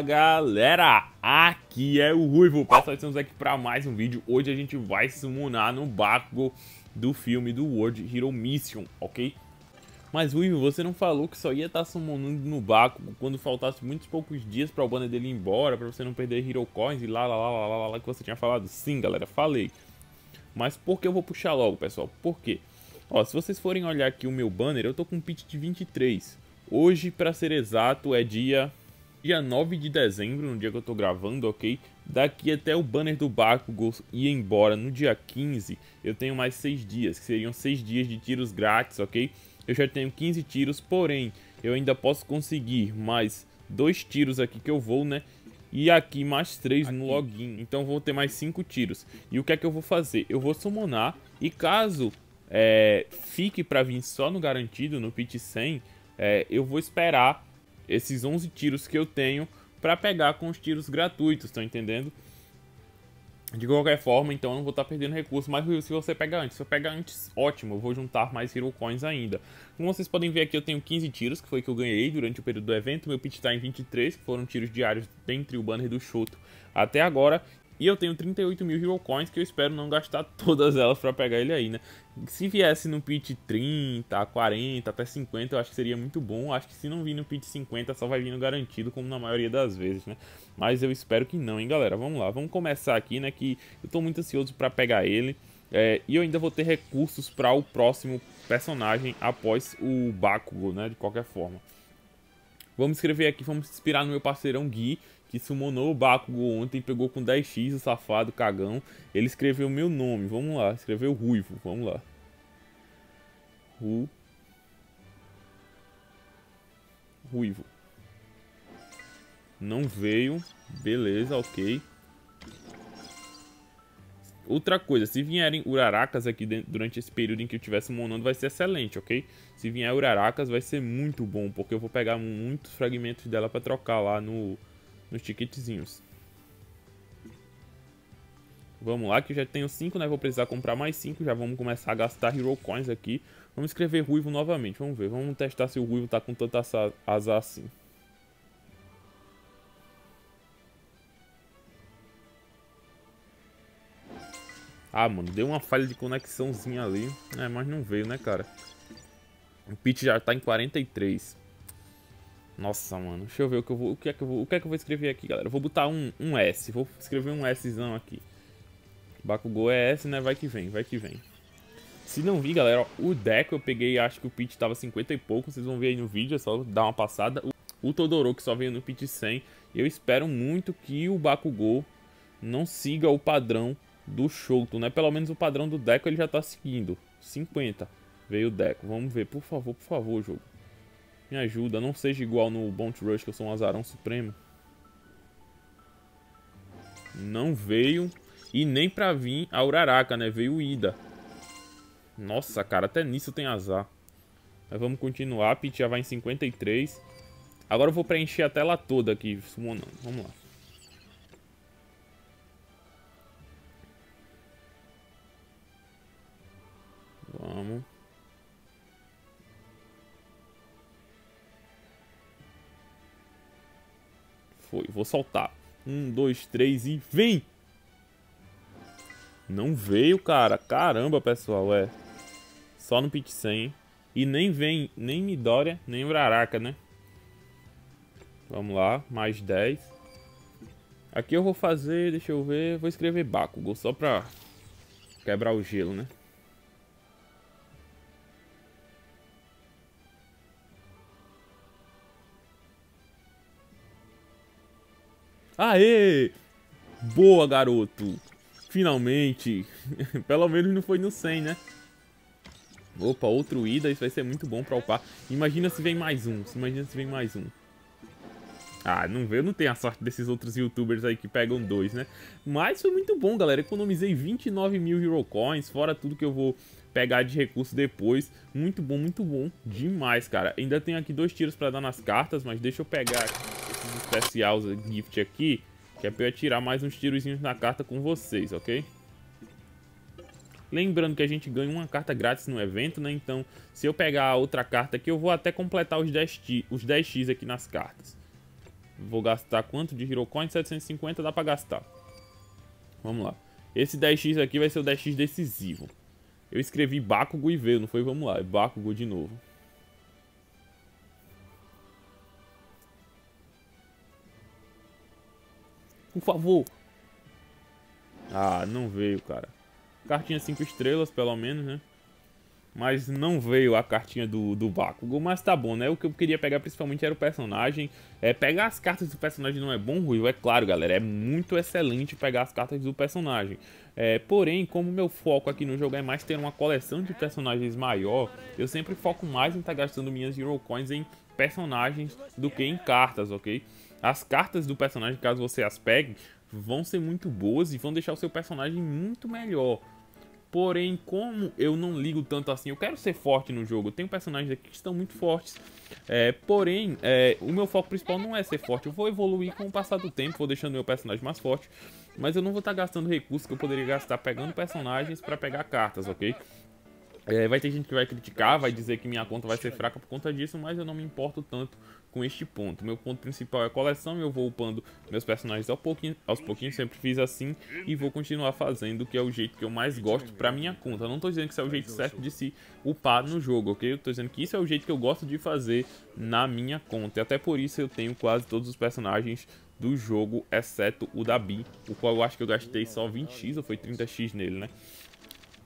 Galera, aqui é o Ruivo, pessoal, estamos aqui para mais um vídeo Hoje a gente vai summonar no Bakugo do filme do World Hero Mission, ok? Mas Ruivo, você não falou que só ia estar tá summonando no Bakugo quando faltasse muitos poucos dias para o banner dele ir embora Para você não perder Hero Coins e lá lá lá lá lá lá que você tinha falado Sim galera, falei Mas por que eu vou puxar logo pessoal? Por quê? Ó, se vocês forem olhar aqui o meu banner, eu tô com um pitch de 23 Hoje, para ser exato, é dia dia 9 de dezembro, no dia que eu tô gravando, ok? Daqui até o banner do Bakugo ir embora no dia 15, eu tenho mais 6 dias, que seriam 6 dias de tiros grátis, ok? Eu já tenho 15 tiros, porém, eu ainda posso conseguir mais dois tiros aqui que eu vou, né? E aqui mais 3 no login, então vou ter mais 5 tiros. E o que é que eu vou fazer? Eu vou summonar e caso é, fique para vir só no garantido, no pit 100, é, eu vou esperar esses 11 tiros que eu tenho para pegar com os tiros gratuitos, estão entendendo? De qualquer forma, então eu não vou estar tá perdendo recurso, mas se você pegar antes, se eu pegar antes, ótimo, eu vou juntar mais Hero Coins ainda. Como vocês podem ver aqui, eu tenho 15 tiros, que foi que eu ganhei durante o período do evento, meu pitch está em 23, que foram tiros diários dentre o banner do Shoto até agora, e eu tenho 38 mil Hero Coins que eu espero não gastar todas elas para pegar ele aí, né? Se viesse no pitch 30, 40, até 50, eu acho que seria muito bom. Acho que se não vir no pitch 50, só vai vir no garantido, como na maioria das vezes, né? Mas eu espero que não, hein, galera? Vamos lá, vamos começar aqui, né? Que eu tô muito ansioso para pegar ele. É, e eu ainda vou ter recursos para o próximo personagem após o Bakugo, né? De qualquer forma. Vamos escrever aqui, vamos inspirar no meu parceirão Gui, que summonou o Bakugo ontem, pegou com 10x o safado, cagão. Ele escreveu meu nome, vamos lá, escreveu Ruivo, vamos lá. Ru... Ruivo. Não veio, beleza, ok. Outra coisa, se vierem Uraracas aqui dentro, durante esse período em que eu estiver summonando, vai ser excelente, ok? Se vier Uraracas, vai ser muito bom, porque eu vou pegar muitos fragmentos dela para trocar lá no, nos ticketzinhos. Vamos lá, que eu já tenho 5, né? Vou precisar comprar mais 5. Já vamos começar a gastar Hero Coins aqui. Vamos escrever Ruivo novamente. Vamos ver. Vamos testar se o Ruivo tá com tanta azar assim. Ah, mano, deu uma falha de conexãozinha ali. É, mas não veio, né, cara? O pitch já tá em 43. Nossa, mano. Deixa eu ver o que eu vou. O que é que eu vou, o que é que eu vou escrever aqui, galera? Eu vou botar um, um S. Vou escrever um Szão aqui. Bakugou é S, né? Vai que vem, vai que vem. Se não vi, galera, ó, o Deco eu peguei, acho que o pitch tava 50 e pouco. Vocês vão ver aí no vídeo, é só dar uma passada. O, o Todoroki só veio no pitch 100. Eu espero muito que o Bakugou não siga o padrão do Shoto, né? Pelo menos o padrão do Deco ele já tá seguindo. 50. Veio o Deco. Vamos ver, por favor, por favor, jogo. Me ajuda, não seja igual no Bounty Rush, que eu sou um azarão supremo. Não veio. E nem pra vir a Uraraka, né? Veio o Ida. Nossa, cara, até nisso tem azar. Mas vamos continuar. Pit já vai em 53. Agora eu vou preencher a tela toda aqui, summonando. Vamos lá. Vamos. Foi, vou soltar. Um, dois, três e vem! Não veio, cara. Caramba, pessoal, é. Só no pit 100. E nem vem nem Midoriya, nem Uraraka, né? Vamos lá, mais 10. Aqui eu vou fazer, deixa eu ver, vou escrever Bakugo, só pra quebrar o gelo, né? Aê! Boa, garoto! Finalmente! Pelo menos não foi no 100, né? Opa, outro ida, isso vai ser muito bom pra upar. Imagina se vem mais um, imagina se vem mais um. Ah, não veio, não tem a sorte desses outros youtubers aí que pegam dois, né? Mas foi muito bom, galera. Economizei 29 mil Hero Coins, fora tudo que eu vou pegar de recurso depois. Muito bom, muito bom. Demais, cara. Ainda tenho aqui dois tiros pra dar nas cartas, mas deixa eu pegar aqui especial gift aqui, que é pra eu atirar mais uns tirozinhos na carta com vocês, ok? Lembrando que a gente ganha uma carta grátis no evento, né? Então, se eu pegar outra carta aqui, eu vou até completar os 10x, os 10x aqui nas cartas. Vou gastar quanto de Hero Coin? 750 dá pra gastar. Vamos lá. Esse 10x aqui vai ser o 10x decisivo. Eu escrevi Bakugo e veio, não foi? Vamos lá, é Bakugo de novo. Por favor. Ah, não veio, cara. Cartinha 5 estrelas, pelo menos, né? Mas não veio a cartinha do, do Bakugo, mas tá bom, né? O que eu queria pegar principalmente era o personagem. É, pegar as cartas do personagem não é bom, Rui? É claro, galera, é muito excelente pegar as cartas do personagem. É, porém, como meu foco aqui no jogo é mais ter uma coleção de personagens maior, eu sempre foco mais em estar tá gastando minhas Hero Coins em personagens do que em cartas, ok? As cartas do personagem, caso você as pegue, vão ser muito boas e vão deixar o seu personagem muito melhor. Porém, como eu não ligo tanto assim, eu quero ser forte no jogo. Tem personagens aqui que estão muito fortes. É, porém, é, o meu foco principal não é ser forte. Eu vou evoluir com o passar do tempo, vou deixando meu personagem mais forte. Mas eu não vou estar gastando recursos que eu poderia gastar pegando personagens para pegar cartas, ok? É, vai ter gente que vai criticar, vai dizer que minha conta vai ser fraca por conta disso, mas eu não me importo tanto com este ponto. Meu ponto principal é a coleção, eu vou upando meus personagens aos pouquinhos, aos pouquinhos, sempre fiz assim e vou continuar fazendo, que é o jeito que eu mais gosto pra minha conta. Eu não tô dizendo que isso é o jeito certo de se upar no jogo, ok? Eu tô dizendo que isso é o jeito que eu gosto de fazer na minha conta. E até por isso eu tenho quase todos os personagens do jogo, exceto o da Bi, o qual eu acho que eu gastei só 20x ou foi 30x nele, né?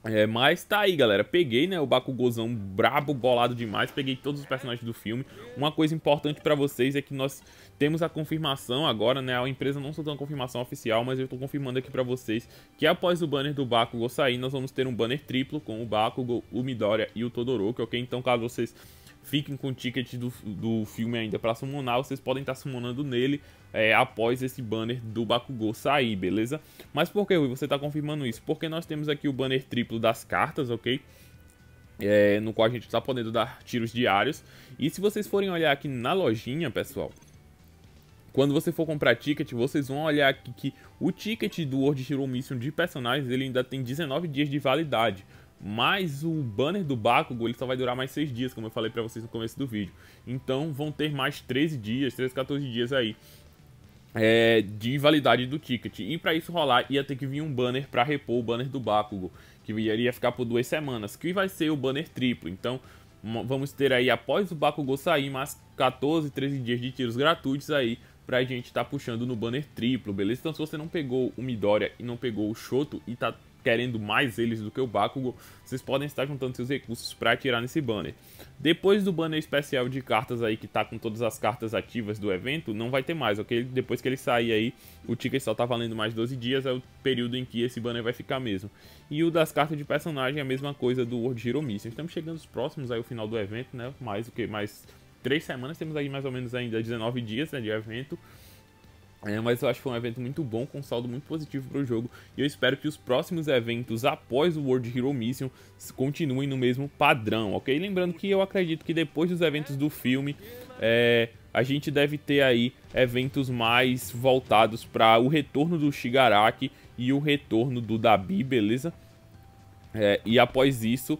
É, mas tá aí, galera. Peguei, né, o Bakugozão brabo, bolado demais. Peguei todos os personagens do filme. Uma coisa importante pra vocês é que nós temos a confirmação agora, né? A empresa não soltou uma confirmação oficial, mas eu tô confirmando aqui pra vocês que após o banner do Bakugo sair, nós vamos ter um banner triplo com o Bakugo, o Midoriya e o Todoroki, ok? Então, caso vocês fiquem com o ticket do, do filme ainda pra summonar, vocês podem estar tá summonando nele é, após esse banner do Bakugou sair, beleza? Mas por que você está confirmando isso? Porque nós temos aqui o banner triplo das cartas, ok? É, no qual a gente está podendo dar tiros diários. E se vocês forem olhar aqui na lojinha, pessoal, quando você for comprar ticket, vocês vão olhar aqui que o ticket do World Hero Mission de personagens ele ainda tem 19 dias de validade. Mas o banner do Bakugo ele só vai durar mais 6 dias, como eu falei pra vocês no começo do vídeo. Então vão ter mais 13 dias, 13, 14 dias aí é, de validade do ticket. E para isso rolar, ia ter que vir um banner para repor o banner do Bakugo, que iria ficar por duas semanas, que vai ser o banner triplo. Então, vamos ter aí, após o Bakugo sair, mais 14, 13 dias de tiros gratuitos aí, pra gente estar tá puxando no banner triplo, beleza? Então, se você não pegou o Midoriya e não pegou o Shoto e tá querendo mais eles do que o Bakugo, vocês podem estar juntando seus recursos para atirar nesse banner. Depois do banner especial de cartas aí, que tá com todas as cartas ativas do evento, não vai ter mais, ok? Depois que ele sair aí, o ticket só tá valendo mais 12 dias, é o período em que esse banner vai ficar mesmo. E o das cartas de personagem é a mesma coisa do World Hero Mission. Estamos chegando os próximos aí, o final do evento, né? Mais o que? Mais três semanas, temos aí mais ou menos ainda 19 dias né, de evento. É, mas eu acho que foi um evento muito bom, com saldo muito positivo para o jogo. E eu espero que os próximos eventos após o World Hero Mission continuem no mesmo padrão, ok? Lembrando que eu acredito que depois dos eventos do filme, é, a gente deve ter aí eventos mais voltados para o retorno do Shigaraki e o retorno do Dabi, beleza? É, e após isso,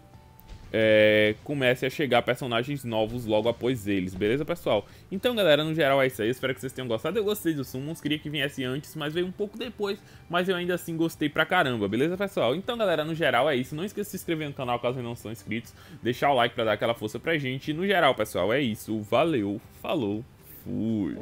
é, comece a chegar personagens novos logo após eles, beleza, pessoal? Então, galera, no geral é isso aí, espero que vocês tenham gostado. Eu gostei do Summons, queria que viesse antes, mas veio um pouco depois, mas eu ainda assim gostei pra caramba, beleza, pessoal? Então, galera, no geral é isso. Não esqueça de se inscrever no canal caso não são inscritos, deixar o like pra dar aquela força pra gente. No geral, pessoal, é isso. Valeu, falou, fui!